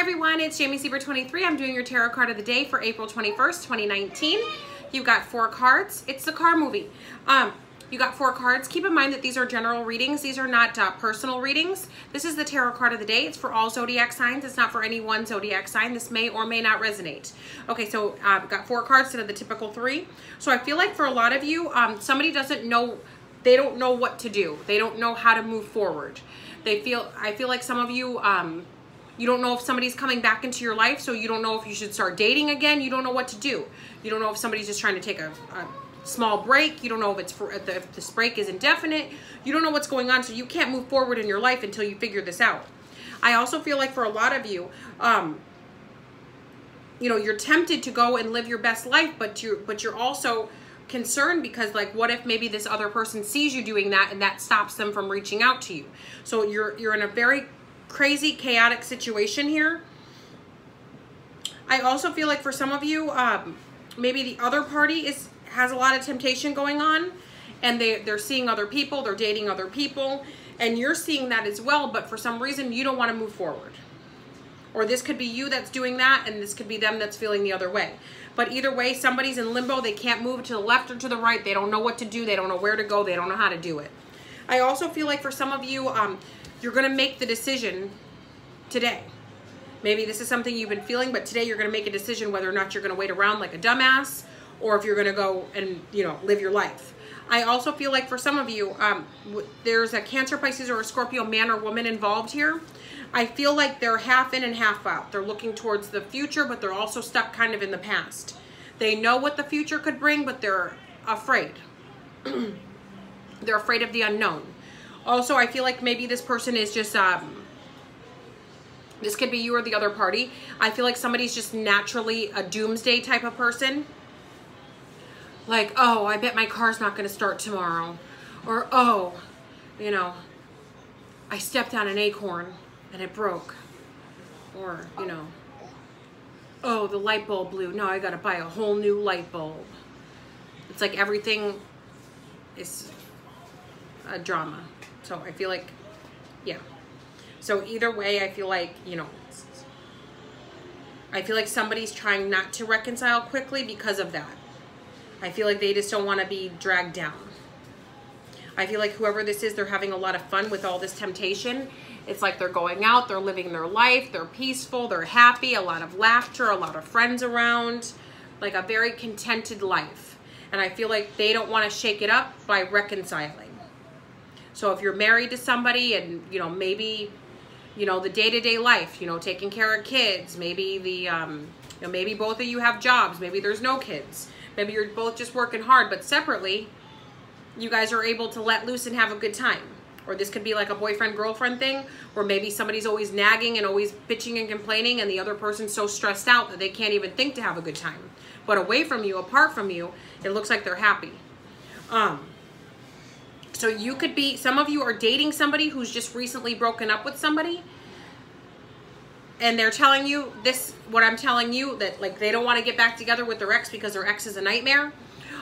Hi everyone, it's Jamie Zebra 23. I'm doing your tarot card of the day for April 21st, 2019. You've got four cards. It's the car movie. Um, you got four cards. Keep in mind that these are general readings. These are not uh, personal readings. This is the tarot card of the day. It's for all zodiac signs. It's not for any one zodiac sign. This may or may not resonate. Okay, so I've uh, got four cards instead of the typical three. So I feel like for a lot of you, um, somebody doesn't know, they don't know what to do. They don't know how to move forward. They feel, I feel like some of you, um, you don't know if somebody's coming back into your life, so you don't know if you should start dating again. You don't know what to do. You don't know if somebody's just trying to take a, a small break. You don't know if it's for if this break is indefinite. You don't know what's going on, so you can't move forward in your life until you figure this out. I also feel like for a lot of you, um, you know, you're tempted to go and live your best life, but you but you're also concerned because like what if maybe this other person sees you doing that and that stops them from reaching out to you. So you're you're in a very crazy, chaotic situation here. I also feel like for some of you, um, maybe the other party is has a lot of temptation going on and they, they're seeing other people, they're dating other people, and you're seeing that as well, but for some reason you don't want to move forward. Or this could be you that's doing that, and this could be them that's feeling the other way. But either way, somebody's in limbo. They can't move to the left or to the right. They don't know what to do. They don't know where to go. They don't know how to do it. I also feel like for some of you, um, you're going to make the decision today. Maybe this is something you've been feeling, but today you're going to make a decision whether or not you're going to wait around like a dumbass or if you're going to go and, you know, live your life. I also feel like for some of you, um, there's a Cancer, Pisces, or a Scorpio man or woman involved here. I feel like they're half in and half out. They're looking towards the future, but they're also stuck kind of in the past. They know what the future could bring, but they're afraid. they're afraid of the unknown. Also, I feel like maybe this person is just, um, this could be you or the other party. I feel like somebody's just naturally a doomsday type of person. Like, oh, I bet my car's not going to start tomorrow. Or, oh, you know, I stepped on an acorn and it broke. Or, you know, oh, the light bulb blew. No, I got to buy a whole new light bulb. It's like everything is a drama. So I feel like, yeah. So either way, I feel like, you know, I feel like somebody's trying not to reconcile quickly because of that. I feel like they just don't want to be dragged down. I feel like whoever this is, they're having a lot of fun with all this temptation. It's like they're going out, they're living their life, they're peaceful, they're happy, a lot of laughter, a lot of friends around, like a very contented life. And I feel like they don't want to shake it up by reconciling. So if you're married to somebody and, you know, maybe, you know, the day-to-day -day life, you know, taking care of kids, maybe the, um, you know, maybe both of you have jobs, maybe there's no kids, maybe you're both just working hard, but separately, you guys are able to let loose and have a good time. Or this could be like a boyfriend-girlfriend thing, where maybe somebody's always nagging and always bitching and complaining, and the other person's so stressed out that they can't even think to have a good time. But away from you, apart from you, it looks like they're happy. Um, so you could be, some of you are dating somebody who's just recently broken up with somebody and they're telling you this, what I'm telling you, that like they don't want to get back together with their ex because their ex is a nightmare,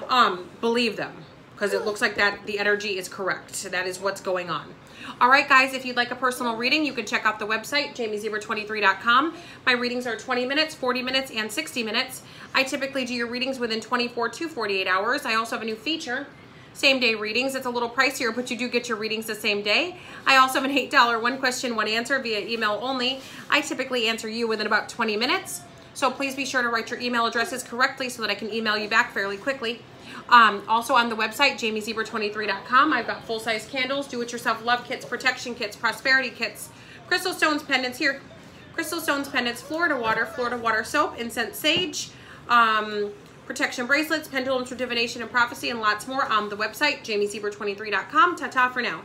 um, believe them because it looks like that the energy is correct. So that is what's going on. All right, guys, if you'd like a personal reading, you can check out the website, jamiezebra23.com. My readings are 20 minutes, 40 minutes, and 60 minutes. I typically do your readings within 24 to 48 hours. I also have a new feature same day readings. It's a little pricier, but you do get your readings the same day. I also have an $8 one question, one answer via email only. I typically answer you within about 20 minutes. So please be sure to write your email addresses correctly so that I can email you back fairly quickly. Um, also on the website, jamiezebra23.com, I've got full-size candles, do-it-yourself love kits, protection kits, prosperity kits, crystal stones pendants here, crystal stones pendants, Florida water, Florida water soap, incense sage, um, protection bracelets, pendulums for divination and prophecy, and lots more on the website, jamiezebra23.com. Ta-ta for now.